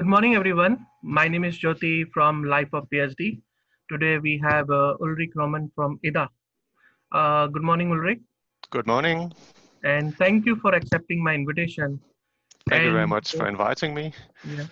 Good morning, everyone. My name is Jyoti from Life of PhD. Today we have uh, Ulrik Romme from IDA. Uh, good morning, Ulrich. Good morning. And thank you for accepting my invitation. Thank and, you very much for inviting me. Yeah.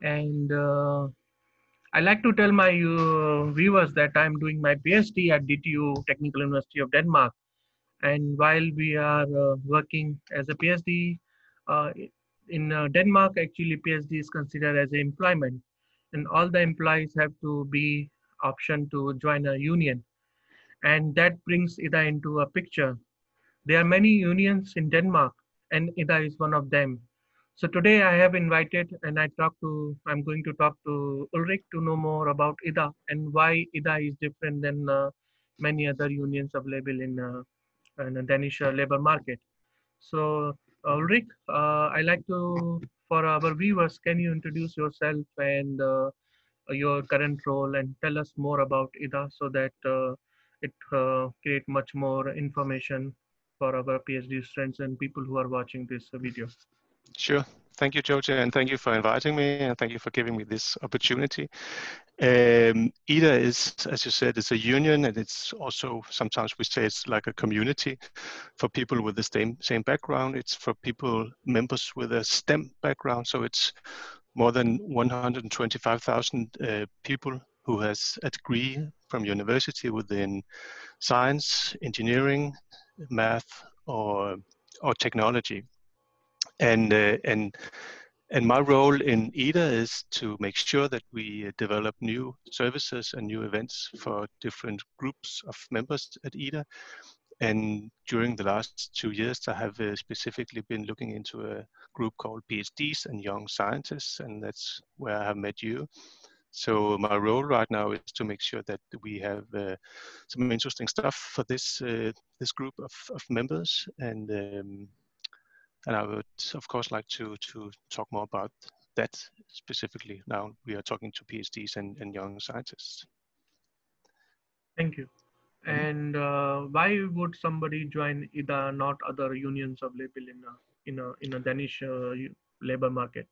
And uh, I like to tell my uh, viewers that I'm doing my PhD at DTU Technical University of Denmark. And while we are uh, working as a PhD uh, in uh, Denmark, actually PhD is considered as employment, and all the employees have to be option to join a union, and that brings IDA into a picture. There are many unions in Denmark, and IDA is one of them. So today I have invited and I talk to, I'm going to talk to Ulrik to know more about IDA and why IDA is different than uh, many other unions available in, uh, in the Danish uh, labor market. So Ulrik, uh, I like to, for our viewers, can you introduce yourself and uh, your current role and tell us more about IDA so that uh, it uh, create much more information for our PhD students and people who are watching this video. Sure. Thank you, Jyoti, and thank you for inviting me, and thank you for giving me this opportunity. Um, IDA is, as you said, it's a union, and it's also sometimes we say it's like a community for people with the same same background. It's for people members with a STEM background, so it's more than 125,000 uh, people who has a degree from university within science, engineering, math, or or technology and uh, and and my role in IDA is to make sure that we develop new services and new events for different groups of members at IDA. And during the last two years, I have uh, specifically been looking into a group called PhDs and Young Scientists, and that's where I have met you. So my role right now is to make sure that we have uh, some interesting stuff for this uh, this group of, of members, and um, and I would, of course, like to, to talk more about that specifically. Now we are talking to PhDs and, and young scientists. Thank you. Mm-hmm. And uh, why would somebody join IDA not other unions available in a, in a, in a Danish uh, labor market?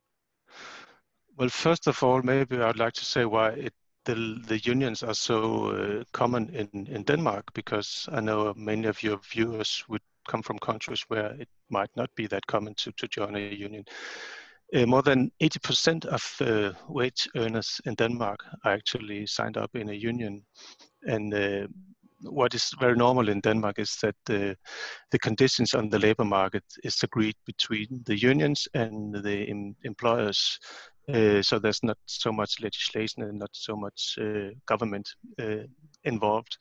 Well, first of all, maybe I'd like to say why it, the, the unions are so uh, common in, in Denmark, because I know many of your viewers would come from countries where it might not be that common to, to join a union. Uh, more than 80% of uh, wage earners in Denmark are actually signed up in a union. And uh, what is very normal in Denmark is that the, conditions on the labor market is agreed between the unions and the em employers. Uh, so there's not so much legislation and not so much uh, government uh, involved,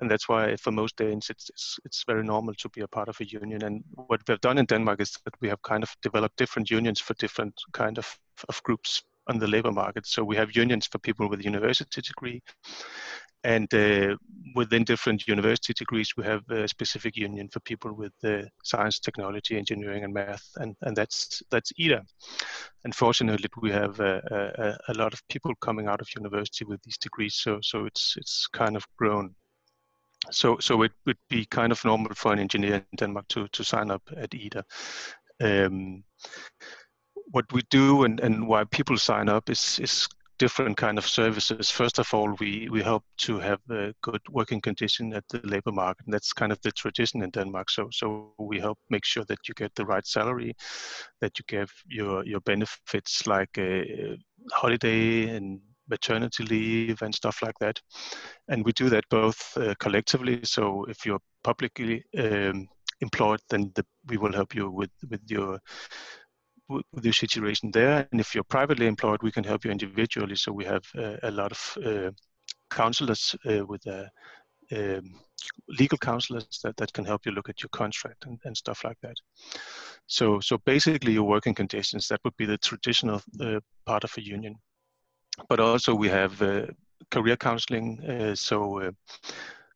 and that's why for most Danes it's, it's, it's very normal to be a part of a union. And what we've done in Denmark is that we have kind of developed different unions for different kind of of groups on the labor market. So we have unions for people with university degree, and uh, within different university degrees, we have a specific union for people with uh, science, technology, engineering, and math, and, and that's that's IDA. Unfortunately, we have a, a, a, lot of people coming out of university with these degrees, so so it's it's kind of grown. So so it would be kind of normal for an engineer in Denmark to to sign up at IDA. Um, what we do and, and why people sign up is is different kind of services. First of all, we, we help to have a good working condition at the labor market. And that's kind of the tradition in Denmark. So, so we help make sure that you get the right salary, that you get your, your benefits like a holiday and maternity leave and stuff like that. And we do that both uh, collectively. So if you're publicly um, employed, then the, we will help you with, with your with situation there. And if you're privately employed, we can help you individually. So we have uh, a lot of uh, counselors uh, with uh, um, legal counselors that, that can help you look at your contract and, and stuff like that. So, so basically your working conditions, that would be the traditional uh, part of a union. But also we have uh, career counseling. so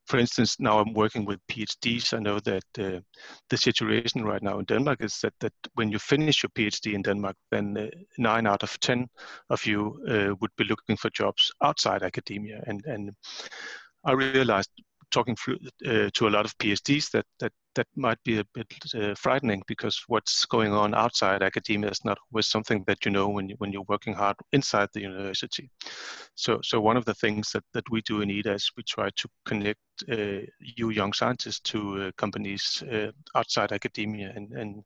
for instance, now I'm working with PhDs. I know that uh, the situation right now in Denmark is that, that when you finish your PhD in Denmark, then uh, nine out of 10 of you uh, would be looking for jobs outside academia. And, and I realized talking through, uh, to a lot of PhDs that, that that might be a bit uh, frightening because what's going on outside academia is not always something that you know when you when you're working hard inside the university. So so one of the things that that we do in IDA is we try to connect uh, you young scientists to uh, companies uh, outside academia, and and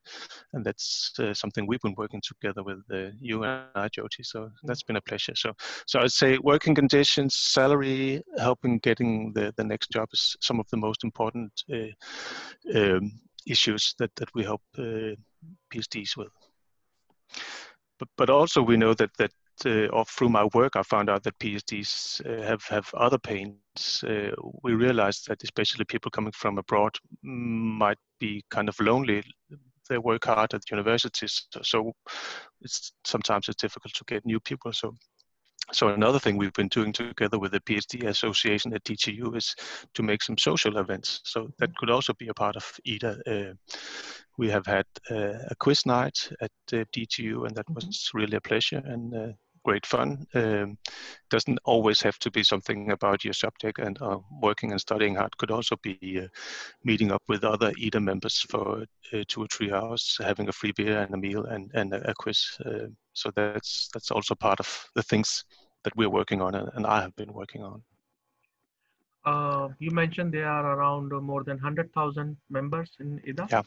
and that's uh, something we've been working together with uh, you and I, Jyoti. So that's been a pleasure. So so I'd say working conditions, salary, helping getting the the next job is some of the most important um, issues that that we help PhDs with. But, but also we know that that uh, or through my work, I found out that PhDs uh, have have other pains. Uh, we realized that especially people coming from abroad might be kind of lonely. They work hard at universities, so it's sometimes it's difficult to get new people. So so another thing we've been doing together with the PhD Association at DTU is to make some social events. So that could also be a part of IDA. Uh, we have had uh, a quiz night at uh, DTU, and that mm-hmm. was really a pleasure. And uh, great fun. Um, doesn't always have to be something about your subject and uh, working and studying hard. Could also be uh, meeting up with other IDA members for uh, two or three hours, having a free beer and a meal and, and a, a quiz. So that's that's also part of the things that we're working on and, and I have been working on. Uh, you mentioned there are around more than 100,000 members in IDA. Yeah.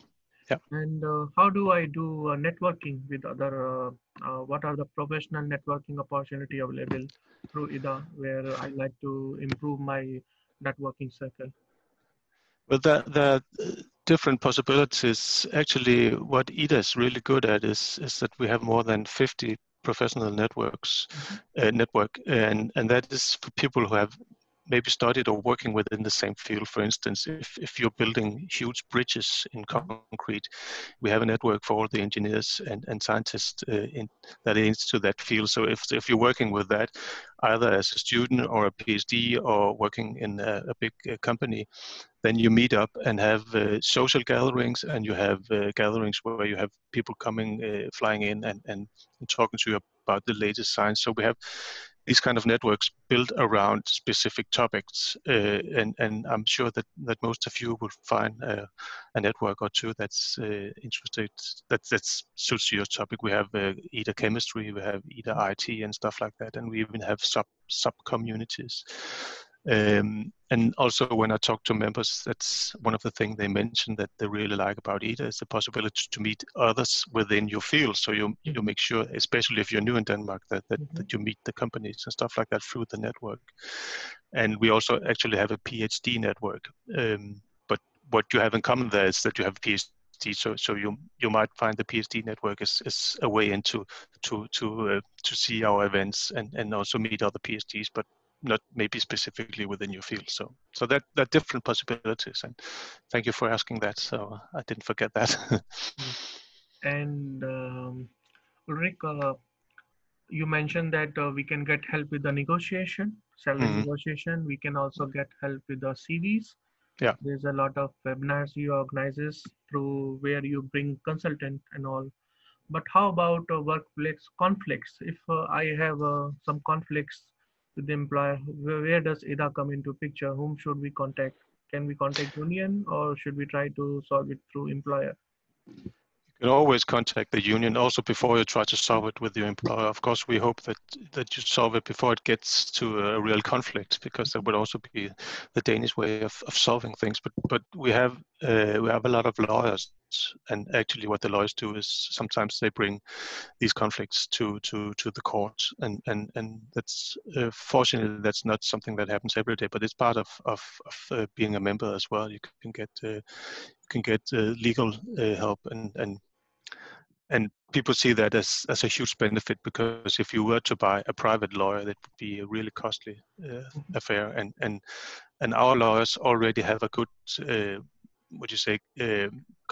Yeah. And uh, how do I do uh, networking with other? Uh, uh, what are the professional networking opportunity available through IDA, where I like to improve my networking circle? Well, the, the different possibilities. Actually, what IDA is really good at is is that we have more than 50 professional networks, mm-hmm. uh, network, and and that is for people who have maybe studied or working within the same field. For instance, if, if you're building huge bridges in concrete, we have a network for all the engineers and, and scientists uh, in, that is to that field. So if, if you're working with that, either as a student or a PhD or working in a, a big uh, company, then you meet up and have uh, social gatherings and you have uh, gatherings where you have people coming, uh, flying in and, and talking to you about the latest science. So we have these kind of networks built around specific topics. Uh, and, and I'm sure that, that most of you will find uh, a network or two that's uh, interested, that that suits your topic. We have uh, IDA chemistry, we have IDA IT and stuff like that. And we even have sub, sub communities. Um, and also when I talk to members, that's one of the things they mention that they really like about IDA is the possibility to meet others within your field. So you you make sure, especially if you're new in Denmark, that that, mm-hmm. that you meet the companies and stuff like that through the network. And we also actually have a PhD network. Um, but what you have in common there is that you have a PhD so so you you might find the PhD network is, is a way into to to uh, to see our events and and also meet other PhDs. But not maybe specifically within your field. So so that that different possibilities. And thank you for asking that. So I didn't forget that. and um, Ulrik, uh, you mentioned that uh, we can get help with the negotiation, salary mm-hmm. negotiation. We can also get help with the CVs. Yeah. There's a lot of webinars you organizes through where you bring consultant and all. But how about uh, workplace conflicts? If uh, I have uh, some conflicts with the employer where, where does IDA come into picture whom should we contact can we contact union or should we try to solve it through employer you can always contact the union also before you try to solve it with your employer. Of course, we hope that that you solve it before it gets to a real conflict, because that would also be the Danish way of, of solving things. But but we have uh, we have a lot of lawyers, and actually, what the lawyers do is sometimes they bring these conflicts to to to the court, and and and that's uh, fortunately that's not something that happens every day, but it's part of of, of uh, being a member as well. You can get uh, you can get uh, legal uh, help and and and people see that as, as a huge benefit because if you were to buy a private lawyer, that would be a really costly uh, affair. And and and our lawyers already have a good, what you say,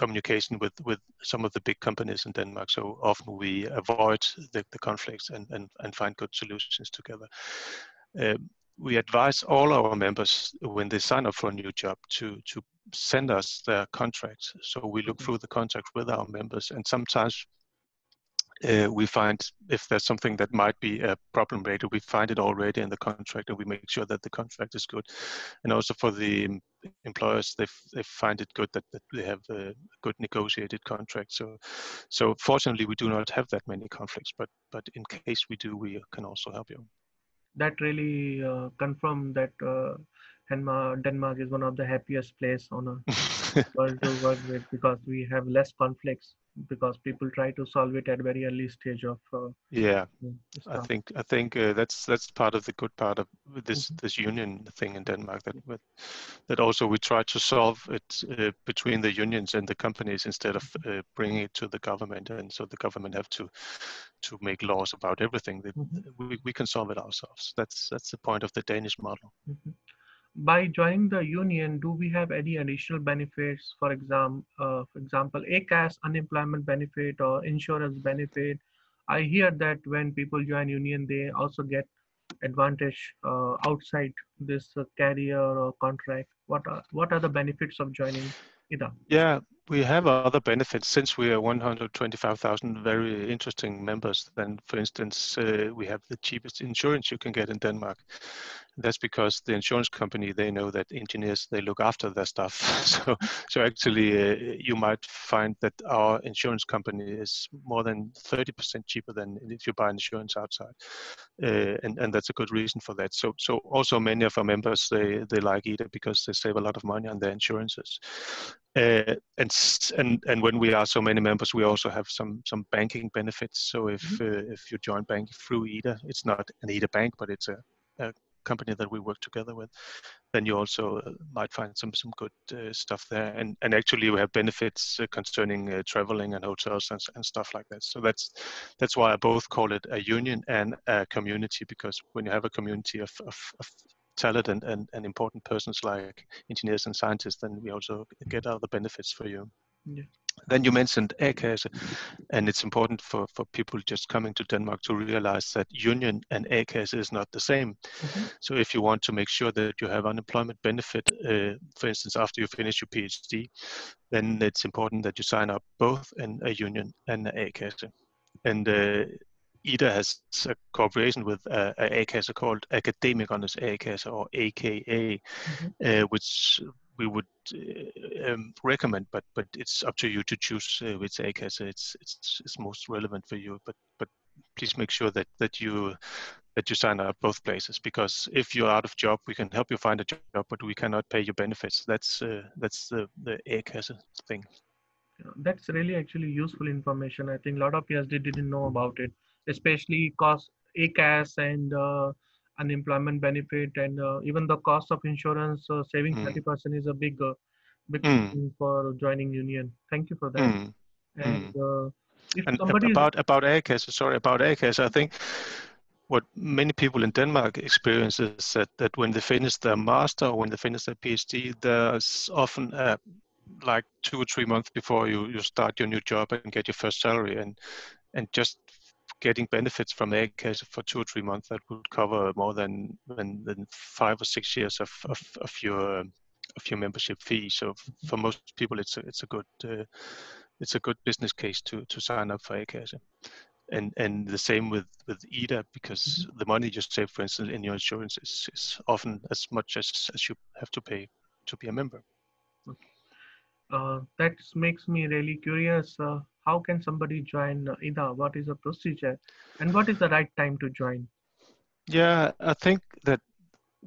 communication with with some of the big companies in Denmark. So often we avoid the, the conflicts and, and and find good solutions together. Um, we advise all our members when they sign up for a new job to to send us their contracts. So we look mm-hmm. through the contracts with our members, and sometimes uh, we find if there's something that might be a problem later, we find it already in the contract and we make sure that the contract is good. And also for the employers, they, they find it good that, that they have a good negotiated contract. So, so fortunately, we do not have that many conflicts, but, but in case we do, we can also help you. That really uh, confirm that uh, Denmark, Denmark is one of the happiest place on a world to work with because we have less conflicts because people try to solve it at very early stage of uh, yeah. i think i think uh, that's that's part of the good part of this mm-hmm. this union thing in denmark that that also we try to solve it uh, between the unions and the companies instead of uh, bringing it to the government. And so the government have to to make laws about everything mm-hmm. we, we can solve it ourselves. That's that's the point of the danish model. Mm-hmm by joining the union, do we have any additional benefits? For example, uh, for example, A-kasse unemployment benefit or insurance benefit. I hear that when people join union, they also get advantage uh, outside this uh, or contract. What are what are the benefits of joining IDA? Yeah, we have other benefits since we are 125,000 very interesting members. Then, for instance, uh, we have the cheapest insurance you can get in Denmark. That's because the insurance company they know that engineers they look after their stuff. so, so actually, uh, you might find that our insurance company is more than 30% cheaper than if you buy insurance outside, uh, and and that's a good reason for that. So, so also many of our members they they like IDA because they save a lot of money on their insurances. Uh, and and and when we are so many members, we also have some some banking benefits. So if mm-hmm. uh, if you join bank through IDA, it's not an IDA bank, but it's a, a company that we work together with, then you also uh, might find some some good uh, stuff there. And and actually, we have benefits uh, concerning uh, traveling and hotels and, and stuff like that. So that's that's why I both call it a union and a community because when you have a community of, of, of talented and, and, and important persons like engineers and scientists, then we also get other benefits for you. Yeah. Then you mentioned A-kasse, and it's important for, for people just coming to Denmark to realize that union and A-kasse is not the same. Mm-hmm. So if you want to make sure that you have unemployment benefit, uh, for instance, after you finish your PhD, then it's important that you sign up both in a union and an A-kasse. And uh, IDA has a cooperation with uh, a A-kasse called Akademikernes A-kasse or AKA, mm-hmm. uh, which we would uh, um, recommend, but but it's up to you to choose uh, which A-kasse it's, it's it's most relevant for you. But but please make sure that that you that you sign up both places because if you're out of job, we can help you find a job, but we cannot pay your benefits. That's uh, that's the the A-kasse thing. That's really actually useful information. I think a lot of PhD didn't know about it especially because A-kasse and uh, unemployment benefit and uh, even the cost of insurance uh, saving mm. 30% is a big uh, big mm. thing for joining union thank you for that mm. and, uh, and about is... about A-kasse sorry about A-kasse I think what many people in Denmark experience is that, that when they finish their master or when they finish their PhD, there's often a, like two or three months before you, you start your new job and get your first salary and and just getting benefits from A-kasse for two or three months that would cover more than than, than five or six years of, of, of your of your membership fee. So for most people, it's a, it's a good uh, it's a good business case to to sign up for A-kasse. And and the same with with IDA because mm-hmm. the money you save, for instance, in your insurance is, is often as much as as you have to pay to be a member. Uh, that makes me really curious. Uh, how can somebody join IDA? What is the procedure? And what is the right time to join? Yeah, I think that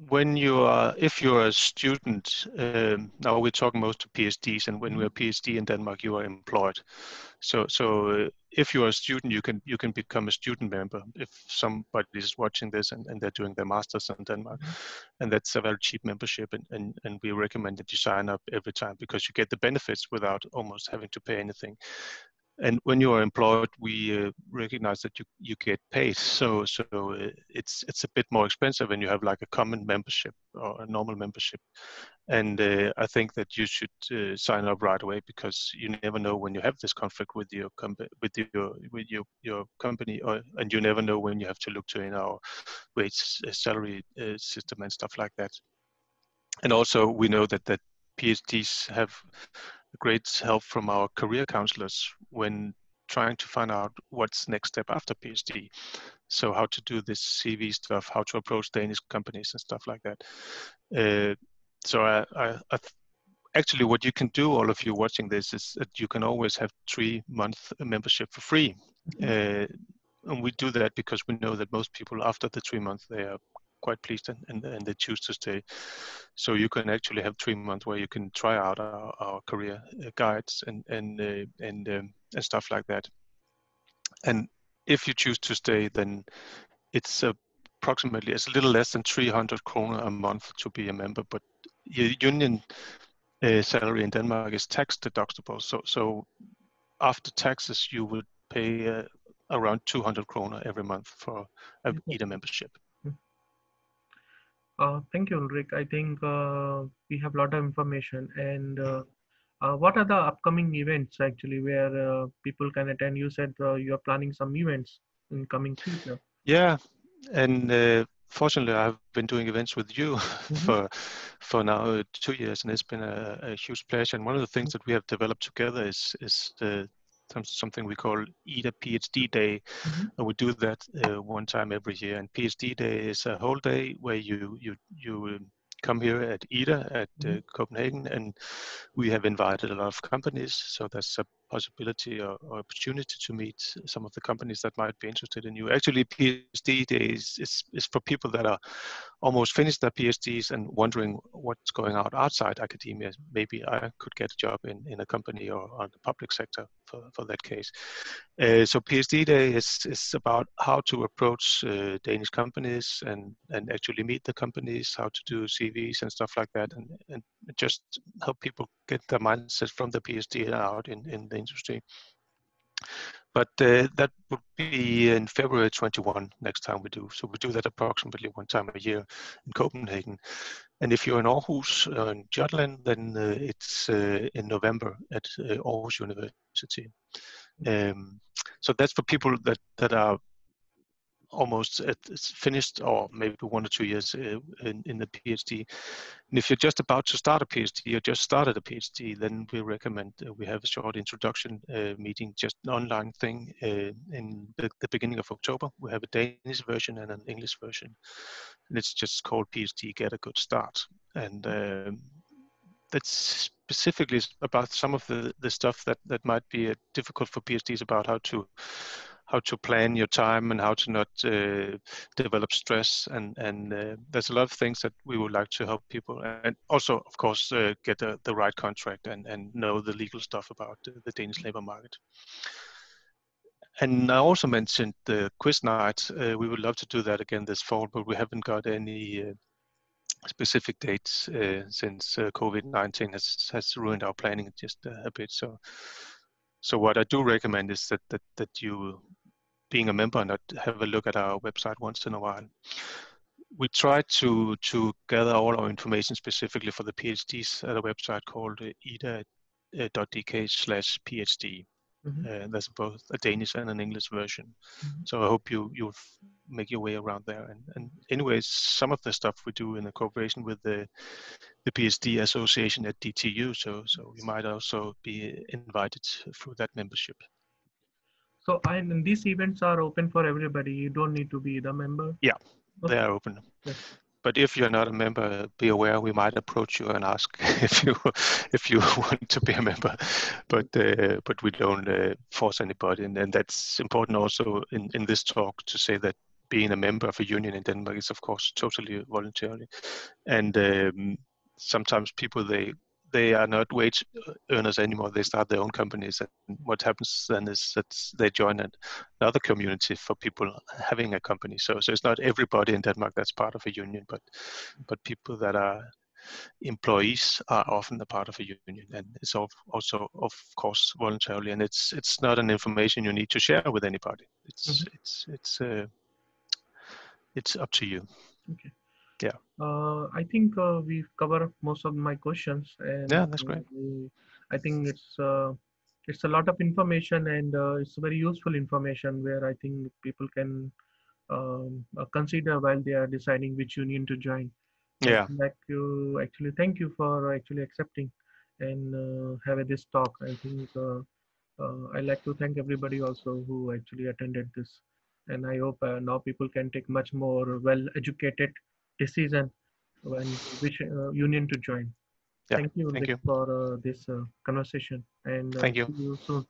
when you are, if you're a student, um, now we're talking most to PhDs, and when we're PhD in Denmark, you are employed. So, so uh, if you're a student, you can you can become a student member. If somebody is watching this and, and they're doing their masters in Denmark, mm-hmm. and that's a very cheap membership, and, and and we recommend that you sign up every time because you get the benefits without almost having to pay anything and when you are employed, we uh, recognize that you, you get paid. So so uh, it's it's a bit more expensive when you have like a common membership or a normal membership. And uh, I think that you should uh, sign up right away because you never know when you have this conflict with your company with your with your your company, or, and you never know when you have to look to in our wage uh, salary uh, system and stuff like that. And also we know that that PhDs have great help from our career counselors when trying to find out what's next step after PhD. So how to do this CV stuff, how to approach Danish companies and stuff like that. Uh, so I, I, I actually what you can do, all of you watching this, is that you can always have three month membership for free. Mm-hmm. Uh, and we do that because we know that most people after the three months they are quite pleased and, and, and, they choose to stay. So you can actually have three months where you can try out our, our career uh, guides and and uh, and um, and stuff like that. And if you choose to stay, then it's approximately it's a little less than 300 kroner a month to be a member, but your union uh, salary in Denmark is tax deductible. So so after taxes, you would pay uh, around 200 kroner every month for a IDA membership. Uh, thank you, Ulrik. I think uh, we have a lot of information. And uh, uh what are the upcoming events actually where uh, people can attend? You said uh, you are planning some events in coming future. Yeah, and fortunately, I've been doing events with you mm-hmm. for for now two years, and it's been a, a, huge pleasure. And one of the things that we have developed together is is the something we call IDA PhD Day. Mm-hmm. And we do that uh, one time every year. And PhD Day is a whole day where you you you come here at IDA at uh, mm-hmm. Copenhagen, and we have invited a lot of companies. So that's a possibility or, or, opportunity to meet some of the companies that might be interested in you. Actually, PhD days is, is for people that are almost finished their PhDs and wondering what's going on outside academia. Maybe I could get a job in, in a company or on the public sector for, for that case. Uh, so PhD day is, is about how to approach uh, Danish companies and, and actually meet the companies, how to do CVs and stuff like that, and, and just help people get their mindset from the PhD out in, in the industry. But uh, that would be in February 21 next time we do. So we do that approximately one time a year in Copenhagen. And if you're in Aarhus or in Jutland, then uh, it's uh, in November at uh, Aarhus University. Um, so that's for people that, that are almost at, finished or maybe one or two years uh, in, in the PhD. And if you're just about to start a PhD or just started a PhD, then we recommend uh, we have a short introduction uh, meeting, just an online thing uh, in the, the, beginning of October. We have a Danish version and an English version. And it's just called PhD Get a Good Start. And um, that's specifically about some of the, the stuff that, that might be uh, difficult for PhDs about how to how to plan your time and how to not uh, develop stress and and uh, there's a lot of things that we would like to help people and also of course uh, get the, the right contract and and know the legal stuff about the Danish labor market. And I also mentioned the quiz night. Uh, we would love to do that again this fall, but we haven't got any uh, specific dates uh, since COVID-19 has has ruined our planning just a bit. So so what I do recommend is that that that you being a member and have a look at our website once in a while. We try to to gather all our information specifically for the PhDs at a website called ida.dk slash PhD. Mm-hmm. Uh, there's both a Danish and an English version. Mm-hmm. So I hope you you'll make your way around there. And, and anyways, some of the stuff we do in a cooperation with the the PhD Association at DTU. So so you might also be invited through that membership. So and these events are open for everybody. You don't need to be the member. Yeah, okay. they are open. Yes. But if you're not a member, be aware we might approach you and ask if you if you want to be a member. But uh, but we don't uh, force anybody, and, and that's important also in in this talk to say that being a member of a union in Denmark is of course totally voluntary, and um, sometimes people they they are not wage earners anymore. They start their own companies, and what happens then is that they join another community for people having a company. So, so it's not everybody in Denmark that's part of a union, but but people that are employees are often a part of a union, and it's also, of course, voluntarily. And it's it's not an information you need to share with anybody. It's mm-hmm. it's it's uh, it's up to you. Okay yeah. Uh, i think uh, we've covered most of my questions and yeah that's great. i think it's uh, it's a lot of information and uh, it's very useful information where i think people can um, uh, consider while they are deciding which union to join. Yeah. like you. Actually thank you for actually accepting and uh, having this talk. I think uh, I like to thank everybody also who actually attended this, and I hope uh, now people can take much more well-educated decision when which uh, union to join. Yeah, thank you, thank Ulrik, you. for uh, this uh, conversation, and uh, Thank you. see you soon.